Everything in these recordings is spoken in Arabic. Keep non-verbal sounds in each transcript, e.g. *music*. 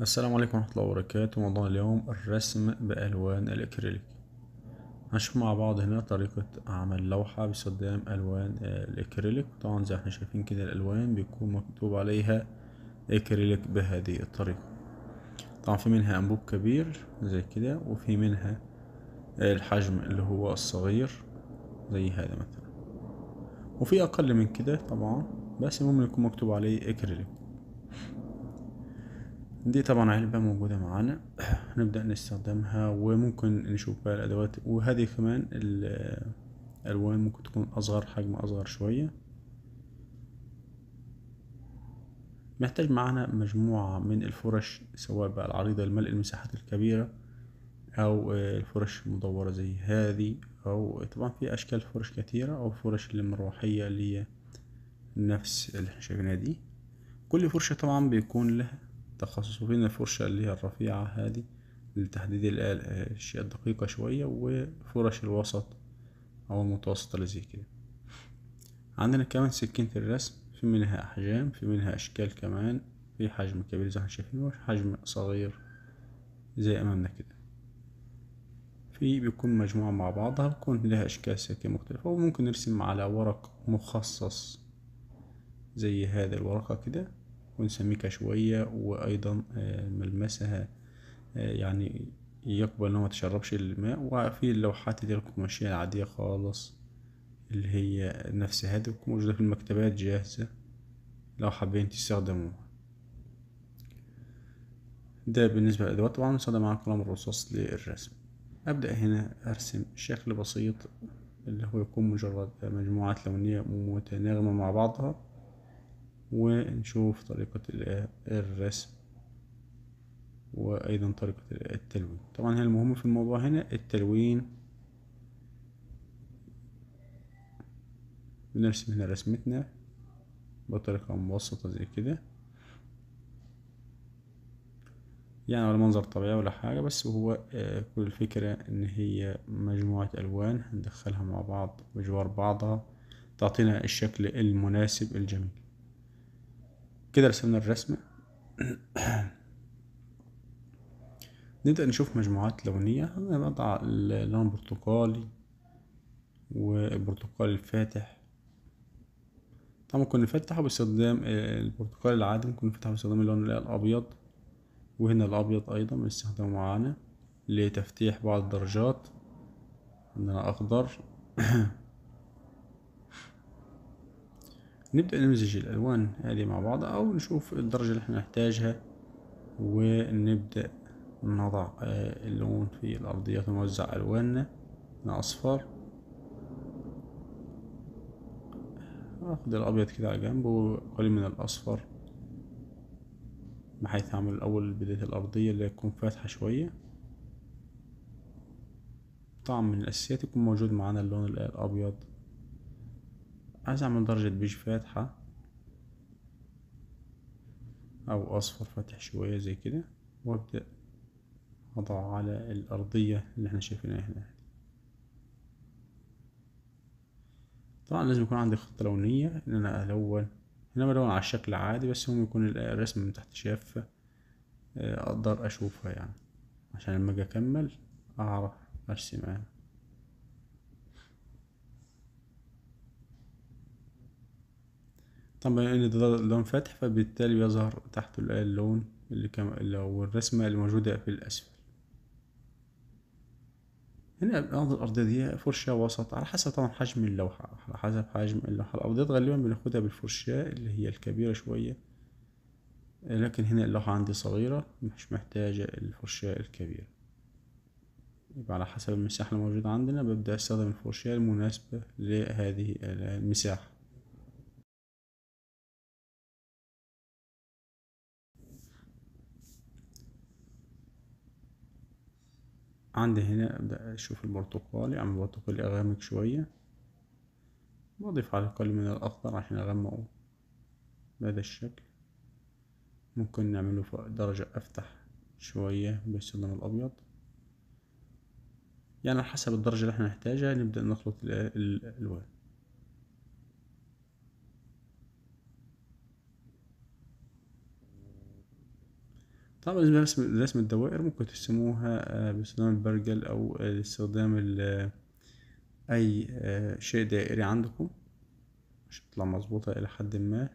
السلام عليكم ورحمة الله وبركاته. موضوعنا اليوم الرسم بألوان الأكريليك. هنشوف مع بعض هنا طريقة عمل لوحة باستخدام ألوان الأكريليك. طبعا زي إحنا شايفين كده الألوان بيكون مكتوب عليها أكريليك بهذه الطريقة. طبعا في منها أنبوب كبير زي كده وفي منها الحجم اللي هو الصغير زي هذا مثلا. وفي أقل من كده طبعا بس المهم يكون مكتوب عليه أكريليك. دي طبعا علبة موجودة معانا. *clears throat* نبدأ نستخدمها وممكن نشوف بقى الأدوات. وهذه كمان الألوان ممكن تكون أصغر حجم أصغر شوية. محتاج معانا مجموعة من الفرش سواء بقى العريضة لملء المساحات الكبيرة أو الفرش المدورة زي هذه. أو طبعا في أشكال فرش كثيرة أو فرش المروحية اللي هي نفس اللي إحنا شايفينها دي. كل فرشة طبعا بيكون لها تخصص وفينا الفرشة اللي هي الرفيعة هذه لتحديد الأشياء الدقيقة شوية وفرش الوسط أو المتوسطة اللي زي كده. عندنا كمان سكينة الرسم في منها أحجام في منها أشكال كمان في حجم كبير زي ما شايفين وفي حجم صغير زي أمامنا كده. في بيكون مجموعة مع بعضها بيكون لها أشكال سكين مختلفة وممكن نرسم على ورق مخصص زي هذا الورقة كده. تكون سميكة شوية وأيضا ملمسها يعني يقبل إنه متشربش الماء. وفي اللوحات دي القماشية العادية خالص اللي هي نفس هذه موجودة في المكتبات جاهزة. لو حابين تستخدموها. ده بالنسبة للأدوات. طبعا نستخدم معانا قلم الرصاص للرسم. أبدأ هنا أرسم شكل بسيط اللي هو يكون مجرد مجموعات لونية متناغمة مع بعضها. ونشوف طريقة الرسم وأيضا طريقة التلوين. طبعا هي المهم في الموضوع هنا التلوين. بنرسم هنا رسمتنا بطريقة مبسطة زي كده. يعني ولا منظر طبيعي ولا حاجة بس هو كل الفكرة إن هي مجموعة ألوان هندخلها مع بعض بجوار بعضها تعطينا الشكل المناسب الجميل. كده رسمنا الرسمة. *clears throat* نبدأ نشوف مجموعات لونية نضع اللون البرتقالي والبرتقالي الفاتح. طبعا ممكن نفتحه باستخدام البرتقالي العادي ممكن نفتحه باستخدام اللون الأبيض. وهنا الأبيض أيضا بنستخدمه معانا. لتفتيح بعض الدرجات. عندنا أخضر. *clears throat* نبدأ نمزج الألوان هذه مع بعض أو نشوف الدرجة اللي إحنا نحتاجها ونبدأ نضع اللون في الأرضيات ونوزع ألواننا أصفر. أخد الأبيض كده على جنب وقليل من الأصفر بحيث أعمل الأول بداية الأرضية اللي تكون فاتحة شوية. طبعا من الأساسيات يكون موجود معانا اللون الأبيض. عايز اعمل درجة بيج فاتحة أو أصفر فاتح شوية زي كده وأبدأ أضع على الأرضية اللي إحنا شايفينها هنا. طبعا لازم يكون عندي خطة لونية إن أنا ألون هنا بلون على الشكل عادي بس هم يكون الرسم من تحت شافة أقدر أشوفها يعني. عشان لما أجي أكمل أعرف ارسمها طبعا إن ده اللون فاتح فبالتالي بيظهر تحته اللون اللي كم أو الرسمة اللي موجودة في الأسفل. هنا الأرض الأرضية دي فرشاة وسط على حسب طبعا حجم اللوحة على حسب حجم اللوحة. الأرضية غالبا بناخدها بالفرشاة اللي هي الكبيرة شوية لكن هنا اللوحة عندي صغيرة مش محتاجة الفرشاة الكبيرة. يبقى على حسب المساحة الموجودة عندنا ببدأ أستخدم الفرشاة المناسبة لهذه المساحة. عندي هنا أبدأ أشوف البرتقالي أعمل برتقالي أغامق شوية. بضيف على الأقل من الأخضر عشان أغمقه بهذا الشكل. ممكن نعمله في درجة أفتح شوية باستخدام الأبيض. يعني على حسب الدرجة اللي إحنا نحتاجها نبدأ نخلط الألوان طبعا رسم الدوائر ممكن ترسموها آه، باستخدام البرجل أو آه، استخدام ال- أي آه، شيء دائري عندكم. عشان تطلع مظبوطة إلى حد ما.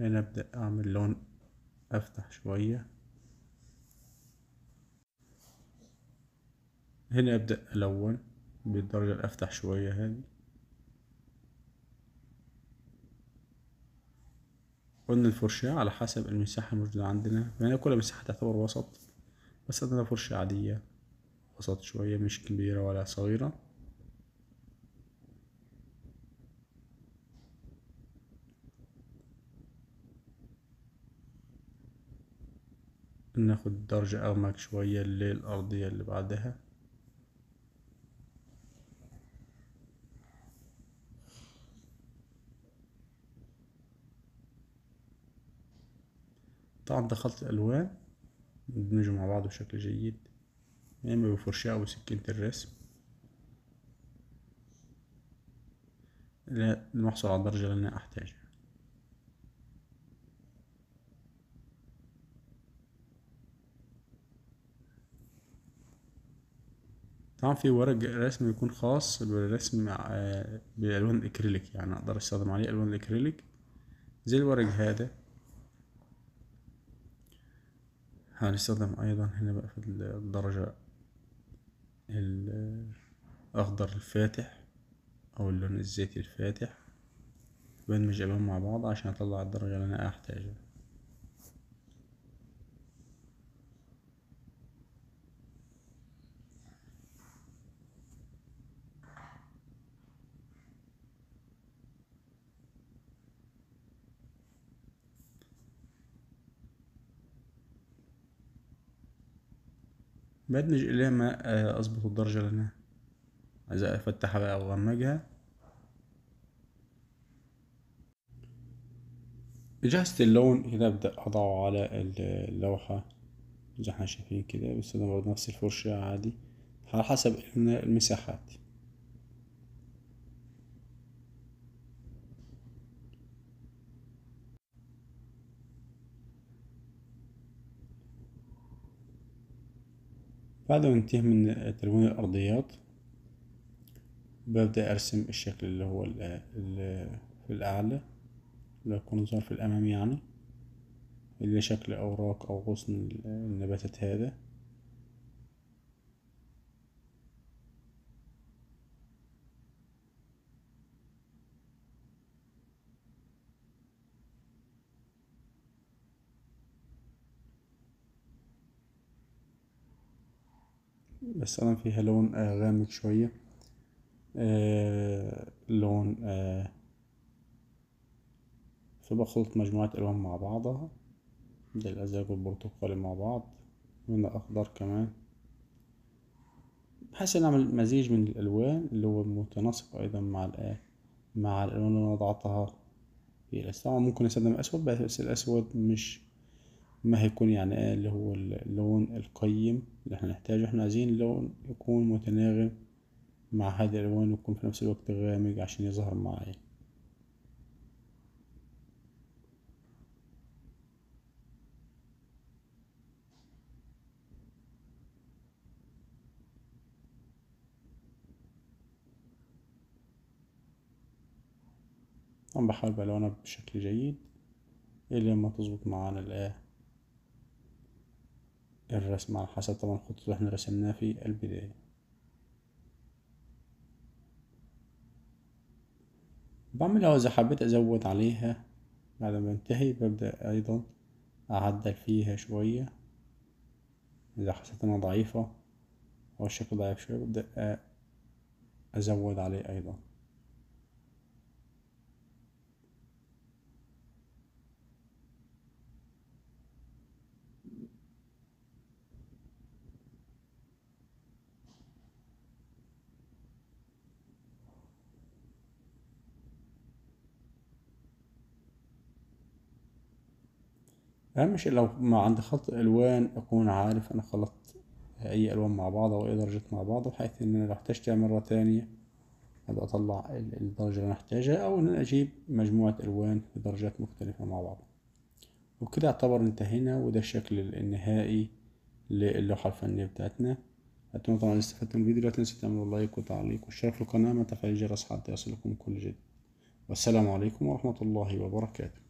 هنا أبدأ أعمل لون أفتح شوية. هنا أبدأ ألون. بالدرجة الأفتح شوية هذه. قلنا الفرشاة على حسب المساحة الموجودة عندنا. يعني كل مساحة تعتبر وسط بس عندنا فرشة عادية. وسط شوية مش كبيرة ولا صغيرة. ناخد درجة أغمق شوية للأرضية اللي بعدها. طبعا دخلت الألوان ندمجهم مع بعض بشكل جيد. إما بفرشاة أو بسكينة الرسم. لنحصل على الدرجة اللي أنا أحتاجها. طبعا في ورق رسم يكون خاص بالرسم آه، بالألوان الأكريليك. يعني أقدر أستخدم عليه ألوان الأكريليك. زي الورق هذا. هنستخدم أيضا هنا بقى في الدرجة الأخضر الفاتح أو اللون الزيتي الفاتح. بدمج ألوان مع بعض عشان أطلع الدرجة اللي أنا أحتاجها بدمج إلى ما آه، أظبط الدرجة اللي أنا عايز أفتحها بقى أو أغمجها جهزت اللون هنا أبدأ أضعه على اللوحة زي إحنا شايفين كده باستخدام برضه نفس الفرشة عادي على حسب المساحات. بعد ما انتهي من تلوين الأرضيات ببدأ أرسم الشكل اللي هو في الأعلى اللي يكون ظاهر في الأمام يعني اللي شكل أوراق أو غصن النباتات هذا. بستخدم فيها لون آه، غامق شوية. آه، لون آه، فبخلط مجموعة ألوان مع بعضها. زي الأزرق والبرتقالي مع بعض. وهنا أخضر كمان. بحيث إن أعمل مزيج من الألوان اللي هو متناسق أيضا مع مع الألوان اللي أنا وضعتها. في طبعا ممكن أستخدم أسود بس الأسود مش ما هيكون يعني إيه اللي هو اللون القيم اللي إحنا نحتاجه. إحنا عايزين لون يكون متناغم مع هذه الألوان ويكون في نفس الوقت غامق عشان يظهر معايا. طبعا بحاول بألوانها بشكل جيد إلى ما تظبط معانا الآه الرسم على حسب طبعا الخطوط اللي إحنا رسمناها في البداية. بعملها وإذا حبيت أزود عليها بعد ما انتهي ببدأ أيضا أعدل فيها شوية. إذا حسيت إنها ضعيفة أو الشكل ضعيف شوية ببدأ أزود عليه أيضا. أهم شيء لو ما عندي خلط ألوان أكون عارف أنا خلطت أي ألوان مع بعض أو أي درجات مع بعض بحيث إن أنا لو احتجتها مرة تانية هذا أطلع الدرجة اللي أنا أحتاجها أو إن أنا أجيب مجموعة ألوان بدرجات مختلفة مع بعض. وبكده يعتبر انتهينا وده الشكل النهائي للوحة الفنية بتاعتنا. أتمنى طبعا استفدتم من الفيديو لا تنسوا تعملوا لايك وتعليق واشتراك في القناة ما تفعيل الجرس حتى يصلكم كل جديد. والسلام عليكم ورحمة الله وبركاته.